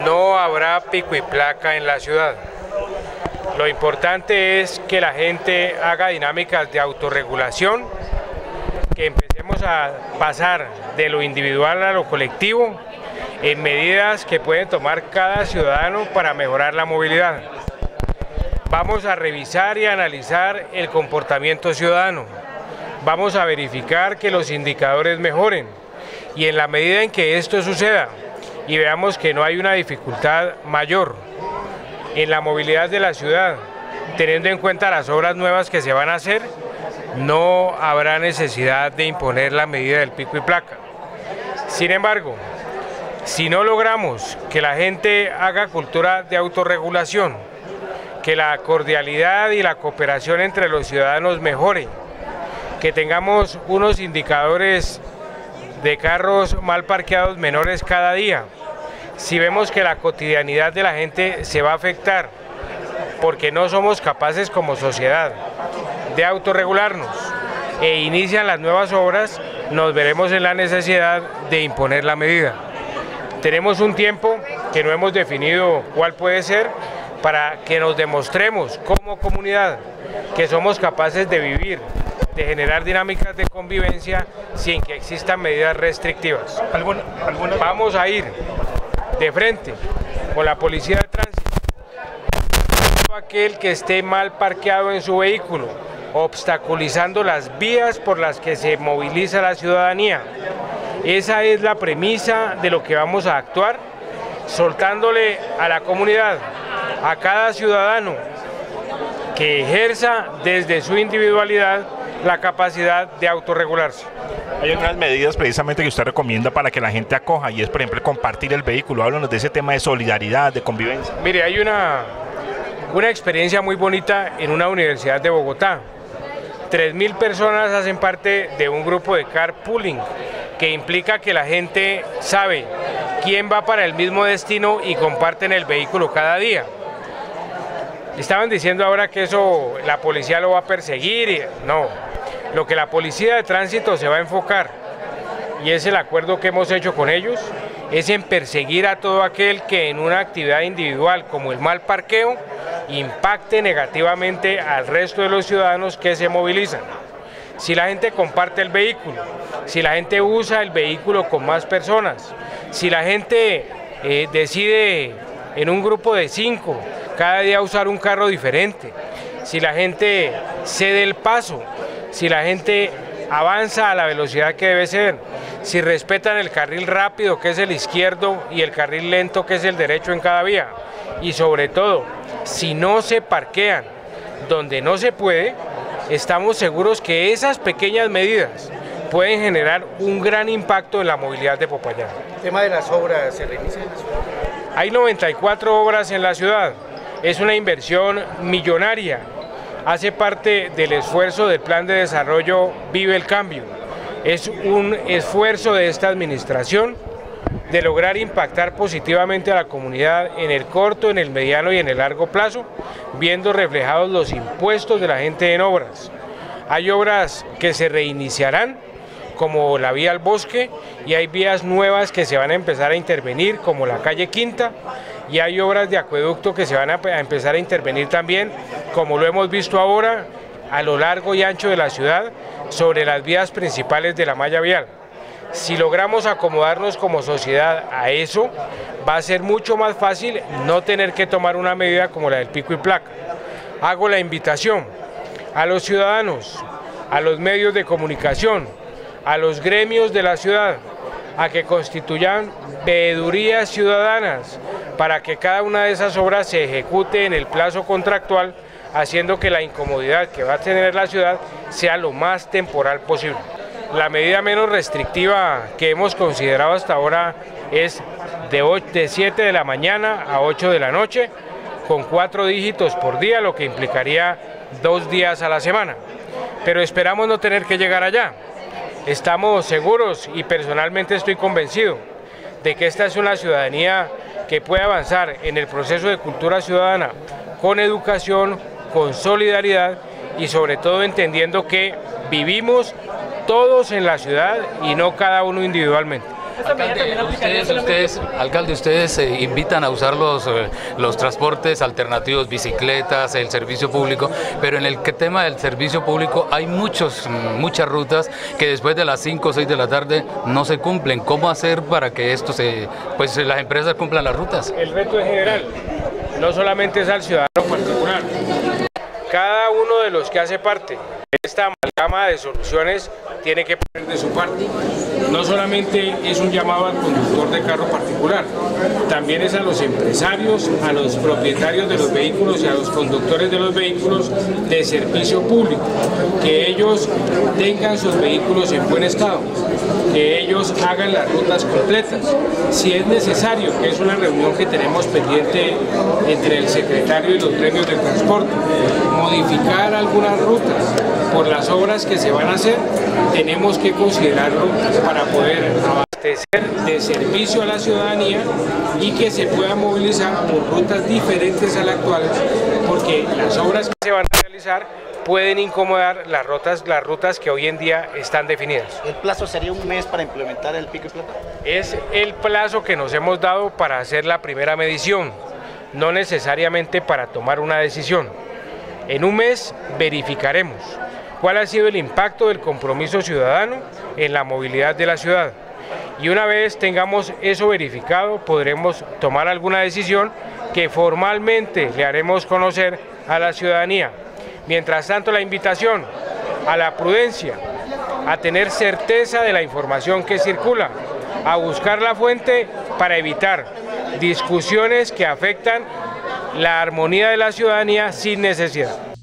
No habrá pico y placa en la ciudad. Lo importante es que la gente haga dinámicas de autorregulación, que empecemos a pasar de lo individual a lo colectivo en medidas que pueden tomar cada ciudadano para mejorar la movilidad. Vamos a revisar y analizar el comportamiento ciudadano. Vamos a verificar que los indicadores mejoren y en la medida en que esto suceda y veamos que no hay una dificultad mayor en la movilidad de la ciudad, teniendo en cuenta las obras nuevas que se van a hacer, no habrá necesidad de imponer la medida del pico y placa. Sin embargo, si no logramos que la gente haga cultura de autorregulación, que la cordialidad y la cooperación entre los ciudadanos mejore, que tengamos unos indicadores de carros mal parqueados menores cada día, si vemos que la cotidianidad de la gente se va a afectar porque no somos capaces como sociedad de autorregularnos e inician las nuevas obras, nos veremos en la necesidad de imponer la medida. Tenemos un tiempo que no hemos definido cuál puede ser para que nos demostremos como comunidad que somos capaces de vivir, de generar dinámicas de convivencia sin que existan medidas restrictivas. Vamos a ir de frente con la policía de tránsito, todo aquel que esté mal parqueado en su vehículo, obstaculizando las vías por las que se moviliza la ciudadanía. Esa es la premisa de lo que vamos a actuar, soltándole a la comunidad, a cada ciudadano, que ejerza desde su individualidad la capacidad de autorregularse. Hay unas medidas precisamente que usted recomienda para que la gente acoja y es, por ejemplo, compartir el vehículo. Háblanos de ese tema de solidaridad, de convivencia. Mire, hay una, una experiencia muy bonita en una universidad de Bogotá. 3.000 personas hacen parte de un grupo de carpooling que implica que la gente sabe quién va para el mismo destino y comparten el vehículo cada día. Estaban diciendo ahora que eso la policía lo va a perseguir. Y, no, lo que la policía de tránsito se va a enfocar, y es el acuerdo que hemos hecho con ellos, es en perseguir a todo aquel que en una actividad individual como el mal parqueo impacte negativamente al resto de los ciudadanos que se movilizan. Si la gente comparte el vehículo, si la gente usa el vehículo con más personas, si la gente eh, decide en un grupo de cinco cada día usar un carro diferente, si la gente cede el paso, si la gente avanza a la velocidad que debe ser, si respetan el carril rápido que es el izquierdo y el carril lento que es el derecho en cada vía y sobre todo si no se parquean donde no se puede, estamos seguros que esas pequeñas medidas pueden generar un gran impacto en la movilidad de Popayán. El tema de las obras, ¿se reinicia en la ciudad? Hay 94 obras en la ciudad, es una inversión millonaria hace parte del esfuerzo del Plan de Desarrollo Vive el Cambio. Es un esfuerzo de esta administración de lograr impactar positivamente a la comunidad en el corto, en el mediano y en el largo plazo, viendo reflejados los impuestos de la gente en obras. Hay obras que se reiniciarán, como la vía al bosque, y hay vías nuevas que se van a empezar a intervenir, como la calle Quinta, y hay obras de acueducto que se van a, empezar a intervenir también, como lo hemos visto ahora, a lo largo y ancho de la ciudad, sobre las vías principales de la malla vial. Si logramos acomodarnos como sociedad a eso, va a ser mucho más fácil no tener que tomar una medida como la del pico y placa. Hago la invitación a los ciudadanos, a los medios de comunicación, a los gremios de la ciudad, a que constituyan veedurías ciudadanas para que cada una de esas obras se ejecute en el plazo contractual, haciendo que la incomodidad que va a tener la ciudad sea lo más temporal posible. La medida menos restrictiva que hemos considerado hasta ahora es de, de 7 de la mañana a 8 de la noche, con cuatro dígitos por día, lo que implicaría dos días a la semana. Pero esperamos no tener que llegar allá. Estamos seguros y personalmente estoy convencido de que esta es una ciudadanía que puede avanzar en el proceso de cultura ciudadana con educación, con solidaridad y sobre todo entendiendo que vivimos todos en la ciudad y no cada uno individualmente. Alcalde, ustedes, ustedes, alcalde, ustedes eh, invitan a usar los, eh, los transportes alternativos, bicicletas, el servicio público, pero en el que- tema del servicio público hay muchos, mm, muchas rutas que después de las 5 o 6 de la tarde no se cumplen. ¿Cómo hacer para que esto se, pues las empresas cumplan las rutas? El reto es general, no solamente es al ciudadano. Cada uno de los que hace parte de esta amalgama de soluciones tiene que poner de su parte. No solamente es un llamado al conductor de carro particular, también es a los empresarios, a los propietarios de los vehículos y a los conductores de los vehículos de servicio público, que ellos tengan sus vehículos en buen estado, que ellos hagan las rutas completas. Si es necesario, que es una reunión que tenemos pendiente entre el secretario y los gremios de transporte, modificar algunas rutas por las obras que se van a hacer, tenemos que considerarlo para poder abastecer de servicio a la ciudadanía y que se pueda movilizar por rutas diferentes a la actual, porque las obras que se van a realizar pueden incomodar las rutas, las rutas que hoy en día están definidas. El plazo sería un mes para implementar el pico y placa. Es el plazo que nos hemos dado para hacer la primera medición, no necesariamente para tomar una decisión. En un mes verificaremos cuál ha sido el impacto del compromiso ciudadano en la movilidad de la ciudad. Y una vez tengamos eso verificado, podremos tomar alguna decisión que formalmente le haremos conocer a la ciudadanía. Mientras tanto, la invitación a la prudencia, a tener certeza de la información que circula, a buscar la fuente para evitar discusiones que afectan la armonía de la ciudadanía sin necesidad.